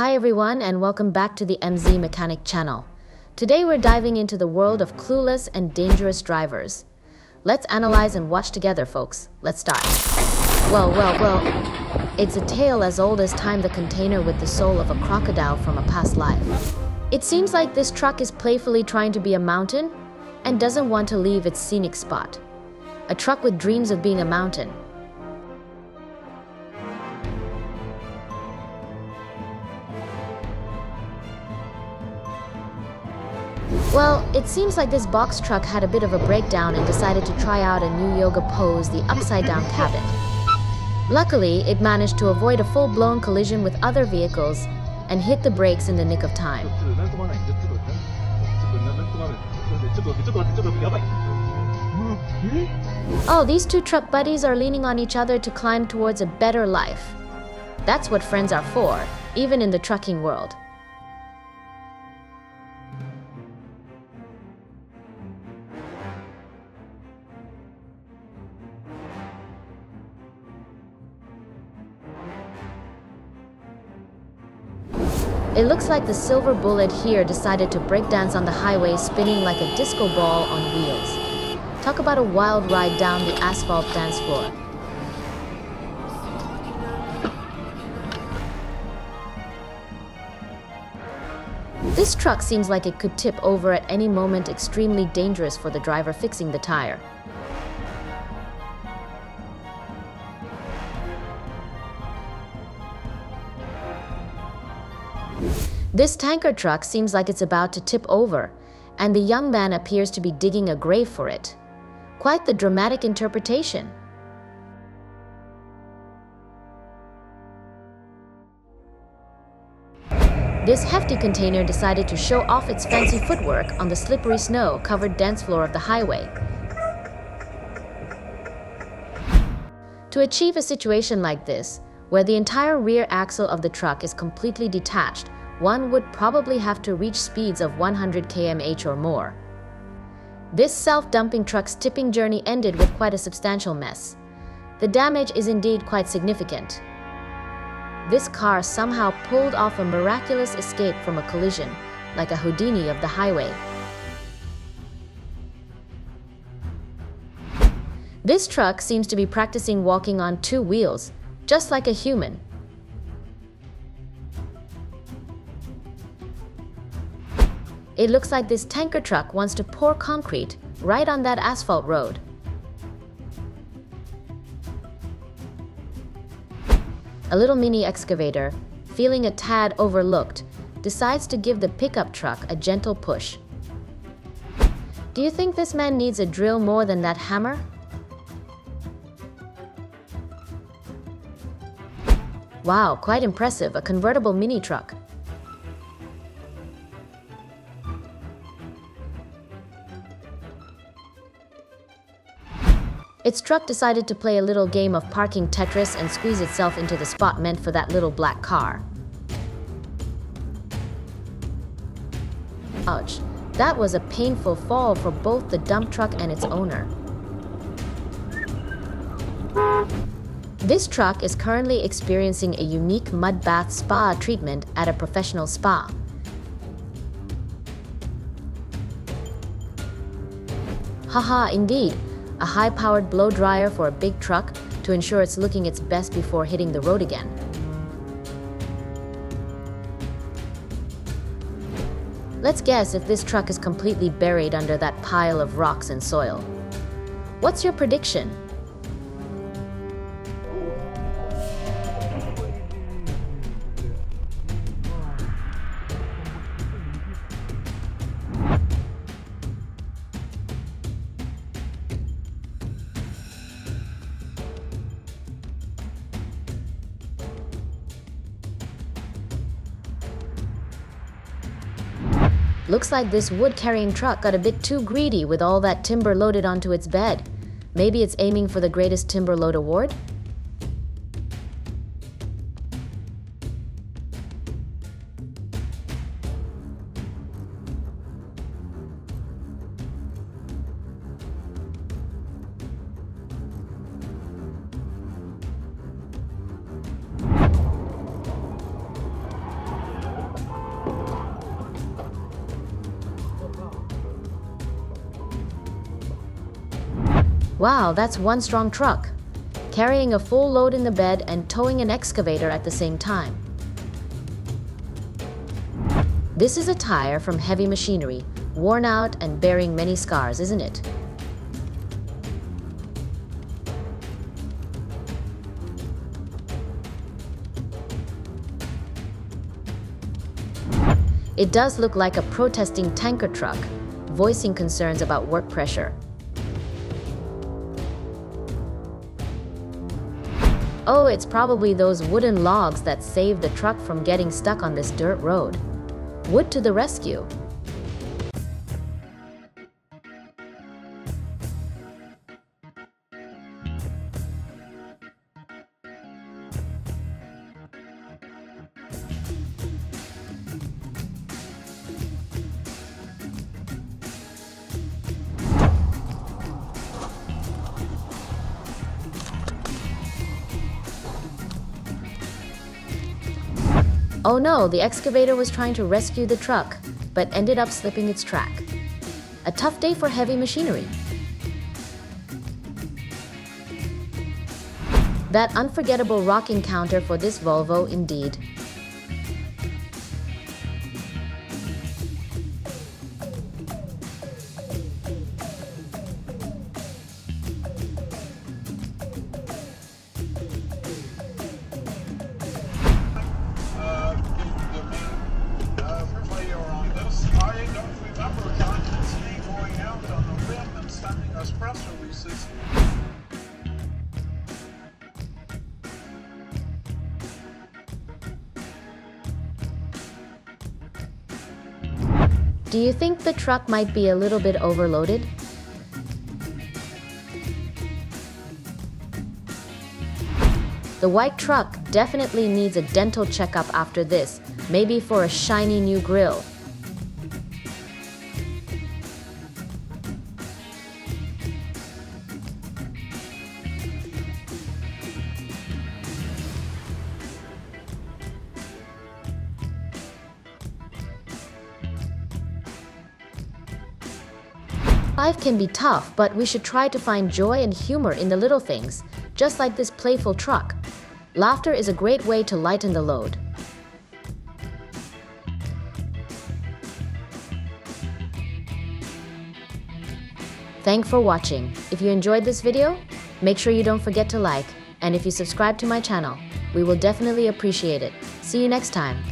Hi everyone and welcome back to the MZ Mechanic channel. Today we're diving into the world of clueless and dangerous drivers. Let's analyze and watch together folks. Let's start. Well, well, well, it's a tale as old as time the container with the soul of a crocodile from a past life. It seems like this truck is playfully trying to be a mountain and doesn't want to leave its scenic spot. A truck with dreams of being a mountain. Well, it seems like this box truck had a bit of a breakdown and decided to try out a new yoga pose, the upside down cabin. Luckily, it managed to avoid a full-blown collision with other vehicles and hit the brakes in the nick of time. Oh, these two truck buddies are leaning on each other to climb towards a better life. That's what friends are for, even in the trucking world. It looks like the silver bullet here decided to breakdance on the highway spinning like a disco ball on wheels. Talk about a wild ride down the asphalt dance floor. This truck seems like it could tip over at any moment extremely dangerous for the driver fixing the tire. This tanker truck seems like it's about to tip over, and the young man appears to be digging a grave for it. Quite the dramatic interpretation. This hefty container decided to show off its fancy footwork on the slippery snow-covered dance floor of the highway. To achieve a situation like this, where the entire rear axle of the truck is completely detached, one would probably have to reach speeds of 100 km/h or more. This self-dumping truck's tipping journey ended with quite a substantial mess. The damage is indeed quite significant. This car somehow pulled off a miraculous escape from a collision, like a Houdini of the highway. This truck seems to be practicing walking on two wheels, just like a human. It looks like this tanker truck wants to pour concrete right on that asphalt road. A little mini excavator, feeling a tad overlooked, decides to give the pickup truck a gentle push. Do you think this man needs a drill more than that hammer? Wow, quite impressive, a convertible mini truck. Its truck decided to play a little game of parking Tetris and squeeze itself into the spot meant for that little black car. Ouch, that was a painful fall for both the dump truck and its owner. This truck is currently experiencing a unique mud bath spa treatment at a professional spa. Haha, indeed. A high-powered blow dryer for a big truck to ensure it's looking its best before hitting the road again. Let's guess if this truck is completely buried under that pile of rocks and soil. What's your prediction? Looks like this wood-carrying truck got a bit too greedy with all that timber loaded onto its bed. Maybe it's aiming for the greatest timber load award? Wow, that's one strong truck, carrying a full load in the bed and towing an excavator at the same time. This is a tire from heavy machinery, worn out and bearing many scars, isn't it? It does look like a protesting tanker truck, voicing concerns about work pressure. Oh, it's probably those wooden logs that saved the truck from getting stuck on this dirt road. Wood to the rescue. Oh no, the excavator was trying to rescue the truck, but ended up slipping its track. A tough day for heavy machinery. That unforgettable rock encounter for this Volvo indeed. Don't remember constantly going out on the and sending us press releases. Do you think the truck might be a little bit overloaded? The white truck definitely needs a dental checkup after this, maybe for a shiny new grille. Life can be tough, but we should try to find joy and humor in the little things, just like this playful truck. Laughter is a great way to lighten the load. Thanks for watching. If you enjoyed this video, make sure you don't forget to like, and if you subscribe to my channel, we will definitely appreciate it. See you next time.